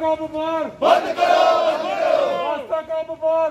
आस्था का व्यापार बंद करो आस्था का व्यापार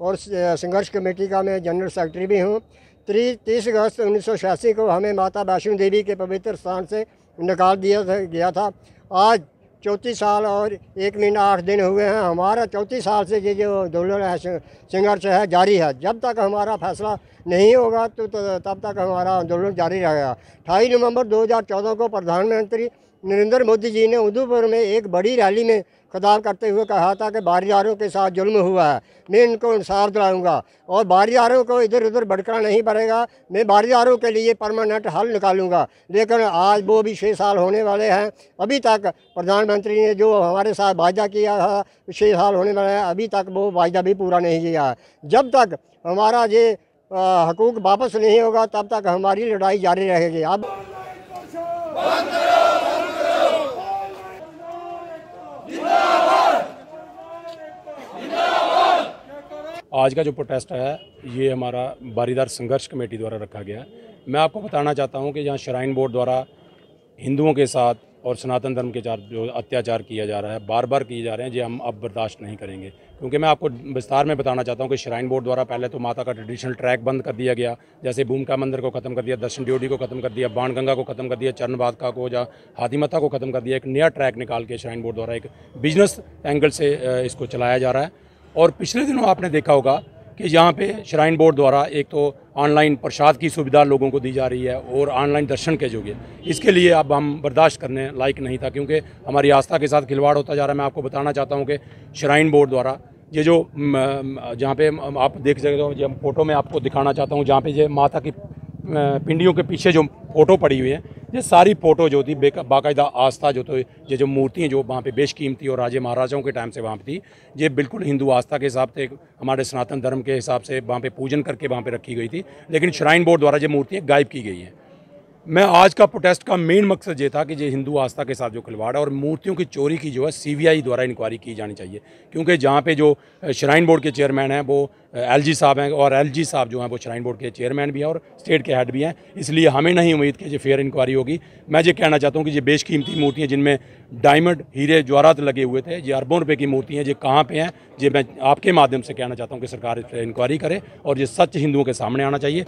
और संघर्ष कमेटी का मैं जनरल सेक्रेटरी भी हूँ। त्री तीस अगस्त उन्नीस सौ छियासी को हमें माता वैष्णो देवी के पवित्र स्थान से निकाल दिया था गया था। आज चौंतीस साल और एक महीना आठ दिन हुए हैं। हमारा चौंतीस साल से ये जो आंदोलन है संघर्ष है जारी है। जब तक हमारा फैसला नहीं होगा तो, तब तक हमारा आंदोलन जारी रहेगा। अठाई नवंबर 2014 को प्रधानमंत्री नरेंद्र मोदी जी ने उधमपुर में एक बड़ी रैली में खिताब करते हुए कहा था कि बारीदारों के साथ जुल्म हुआ है। मैं इनको इंसाफ दिलाऊँगा और बारीदारों को इधर उधर भटकना नहीं पड़ेगा। मैं बारीदारों के लिए परमानेंट हल निकालूँगा। लेकिन आज वो भी छः साल होने वाले हैं। अभी तक प्रधानमंत्री ने जो हमारे साथ वायदा किया था छः साल होने वाले हैं। अभी तक वो वायदा भी पूरा नहीं किया है। जब तक हमारा ये हकूक़ वापस नहीं होगा, तब तक हमारी लड़ाई जारी रहेगी। अब आज का जो प्रोटेस्ट है ये हमारा बारीदार संघर्ष कमेटी द्वारा रखा गया। है मैं आपको बताना चाहता हूँ कि यहाँ श्राइन बोर्ड द्वारा हिंदुओं के साथ और सनातन धर्म के साथ जो अत्याचार किया जा रहा है बार बार किए जा रहे हैं, ये हम अब बर्दाश्त नहीं करेंगे। क्योंकि मैं आपको विस्तार में बताना चाहता हूँ कि श्राइन बोर्ड द्वारा पहले तो माता का ट्रेडिशनल ट्रैक बंद कर दिया गया, जैसे भूमिका मंदिर को खत्म कर दिया, दर्शन ड्योडी को खत्म कर दिया, बाणगंगा को खत्म कर दिया चरणबादका को या हाथीमता को खत्म कर दिया, एक नया ट्रैक निकाल के श्राइन बोर्ड द्वारा एक बिज़नेस एंगल से इसको चलाया जा रहा है। और पिछले दिनों आपने देखा होगा कि यहाँ पे श्राइन बोर्ड द्वारा एक तो ऑनलाइन प्रसाद की सुविधा लोगों को दी जा रही है और ऑनलाइन दर्शन के जोगे। इसके लिए अब हम बर्दाश्त करने लायक नहीं था क्योंकि हमारी आस्था के साथ खिलवाड़ होता जा रहा है। मैं आपको बताना चाहता हूँ कि श्राइन बोर्ड द्वारा ये जो जहाँ पे आप देख सकते हो जो फ़ोटो में आपको दिखाना चाहता हूँ, जहाँ पे ये माता की पिंडियों के पीछे जो फ़ोटो पड़ी हुई है, ये सारी फ़ोटो जो थी बाकायदा आस्था जो तो ये जो मूर्तियाँ जो वहाँ पे बेशकीमती और राजे महाराजाओं के टाइम से वहाँ पे थी, ये बिल्कुल हिंदू आस्था के हिसाब से, हमारे सनातन धर्म के हिसाब से वहाँ पे पूजन करके वहाँ पे रखी गई थी, लेकिन श्राइन बोर्ड द्वारा ये मूर्तियाँ गायब की गई हैं। मैं आज का प्रोटेस्ट का मेन मकसद ये था कि ये हिंदू आस्था के साथ जो खिलवाड़ है और मूर्तियों की चोरी की जो है सीबीआई द्वारा इंक्वायरी की जानी चाहिए। क्योंकि जहाँ पे जो श्राइन बोर्ड के चेयरमैन हैं, वो एलजी साहब हैं और एलजी साहब जो हैं, वो श्राइन बोर्ड के चेयरमैन भी हैं और स्टेट के हेड भी हैं। इसलिए हमें नहीं उम्मीद कि ये फेयर इंक्वायरी होगी। मैं ये कहना चाहता हूँ कि ये बेशकीमती मूर्तियाँ जिनमें डायमंड हीरे, ज्वारात लगे हुए थे, ये अरबों रुपये की मूर्तियाँ ये कहाँ पर हैं, ये मैं आपके माध्यम से कहना चाहता हूँ कि सरकार इंक्वायरी करे और ये सच हिंदुओं के सामने आना चाहिए।